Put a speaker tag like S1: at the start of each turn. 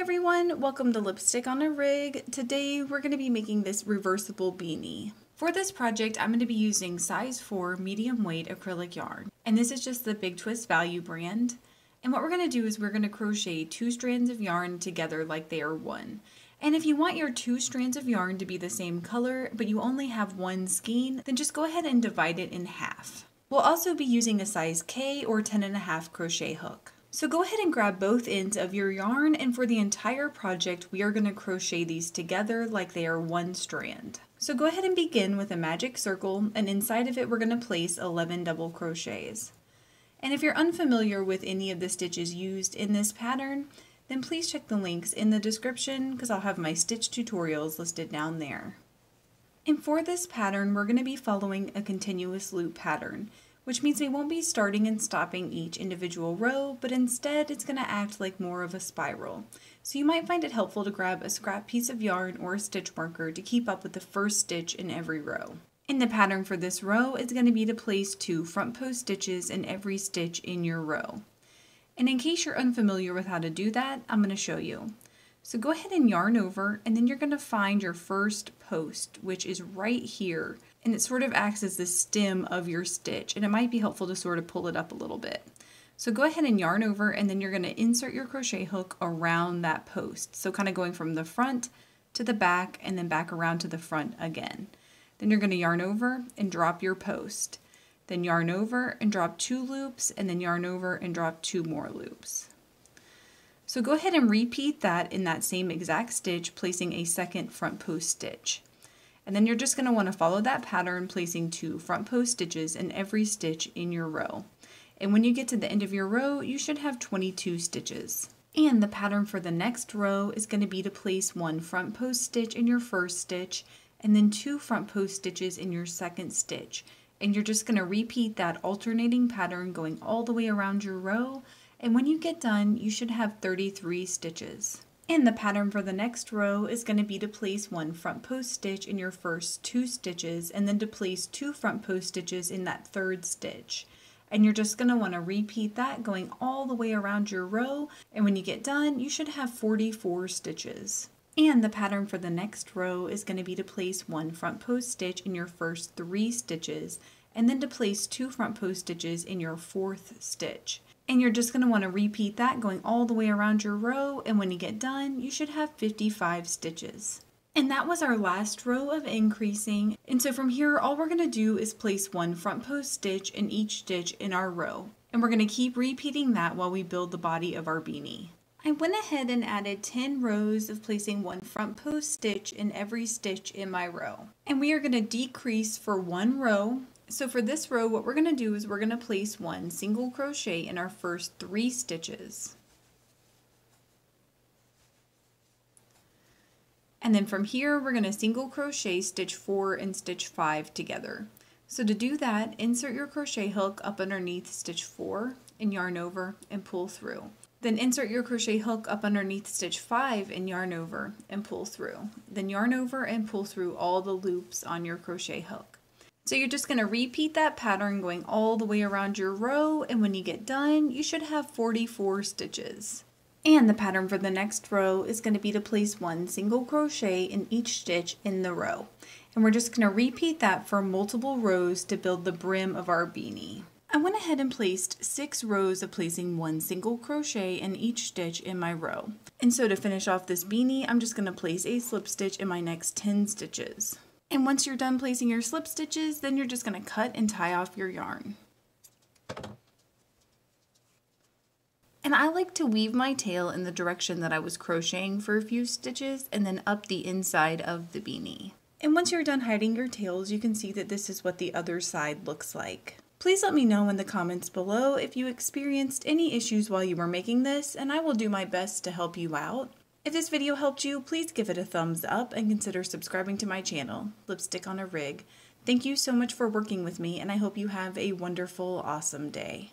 S1: everyone, welcome to Lipstick on a Rig. Today we're going to be making this reversible beanie. For this project, I'm going to be using size 4 medium weight acrylic yarn. And this is just the Big Twist Value brand. And what we're going to do is we're going to crochet two strands of yarn together like they are one. And if you want your two strands of yarn to be the same color, but you only have one skein, then just go ahead and divide it in half. We'll also be using a size K or 10 and a half crochet hook. So go ahead and grab both ends of your yarn and for the entire project we are going to crochet these together like they are one strand. So go ahead and begin with a magic circle and inside of it we're going to place 11 double crochets. And if you're unfamiliar with any of the stitches used in this pattern, then please check the links in the description because I'll have my stitch tutorials listed down there. And for this pattern we're going to be following a continuous loop pattern which means we won't be starting and stopping each individual row, but instead it's going to act like more of a spiral. So you might find it helpful to grab a scrap piece of yarn or a stitch marker to keep up with the first stitch in every row. And the pattern for this row is going to be to place two front post stitches in every stitch in your row. And in case you're unfamiliar with how to do that, I'm going to show you. So go ahead and yarn over and then you're going to find your first post, which is right here. And it sort of acts as the stem of your stitch and it might be helpful to sort of pull it up a little bit. So go ahead and yarn over and then you're going to insert your crochet hook around that post. So kind of going from the front to the back and then back around to the front again. Then you're going to yarn over and drop your post. Then yarn over and drop two loops and then yarn over and drop two more loops. So go ahead and repeat that in that same exact stitch, placing a second front post stitch. And then you're just going to want to follow that pattern, placing two front post stitches in every stitch in your row. And when you get to the end of your row, you should have 22 stitches. And the pattern for the next row is going to be to place one front post stitch in your first stitch and then two front post stitches in your second stitch. And you're just going to repeat that alternating pattern going all the way around your row and when you get done, you should have 33 stitches. And the pattern for the next row is going to be to place one front post stitch in your first two stitches and then to place two front post stitches in that third stitch. And you're just going to want to repeat that going all the way around your row and when you get done you should have 44 stitches. And the pattern for the next row is going to be to place one front post stitch in your first three stitches and then to place two front post stitches in your fourth stitch. And you're just going to want to repeat that going all the way around your row and when you get done you should have 55 stitches. And that was our last row of increasing. And so from here all we're going to do is place one front post stitch in each stitch in our row. And we're going to keep repeating that while we build the body of our beanie. I went ahead and added 10 rows of placing one front post stitch in every stitch in my row. And we are going to decrease for one row so for this row, what we're going to do is we're going to place one single crochet in our first three stitches. And then from here, we're going to single crochet stitch four and stitch five together. So to do that, insert your crochet hook up underneath stitch four and yarn over and pull through. Then insert your crochet hook up underneath stitch 5 and yarn over and pull through. Then yarn over and pull through all the loops on your crochet hook. So you're just going to repeat that pattern going all the way around your row and when you get done you should have 44 stitches. And the pattern for the next row is going to be to place one single crochet in each stitch in the row. And we're just going to repeat that for multiple rows to build the brim of our beanie. I went ahead and placed six rows of placing one single crochet in each stitch in my row. And so to finish off this beanie, I'm just going to place a slip stitch in my next 10 stitches. And once you're done placing your slip stitches, then you're just going to cut and tie off your yarn. And I like to weave my tail in the direction that I was crocheting for a few stitches and then up the inside of the beanie. And once you're done hiding your tails, you can see that this is what the other side looks like. Please let me know in the comments below if you experienced any issues while you were making this, and I will do my best to help you out. If this video helped you, please give it a thumbs up and consider subscribing to my channel, Lipstick on a Rig. Thank you so much for working with me, and I hope you have a wonderful, awesome day.